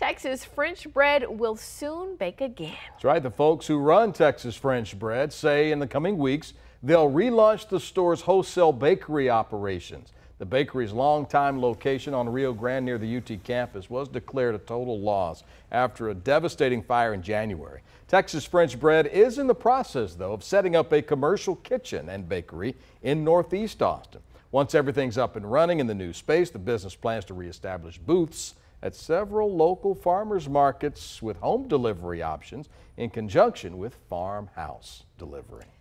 Texas French bread will soon bake again. That's right. The folks who run Texas French bread say in the coming weeks they'll relaunch the store's wholesale bakery operations. The bakery's longtime location on Rio Grande near the UT campus was declared a total loss after a devastating fire in January. Texas French Bread is in the process, though, of setting up a commercial kitchen and bakery in Northeast Austin. Once everything's up and running in the new space, the business plans to reestablish booths at several local farmers markets with home delivery options in conjunction with farmhouse delivery.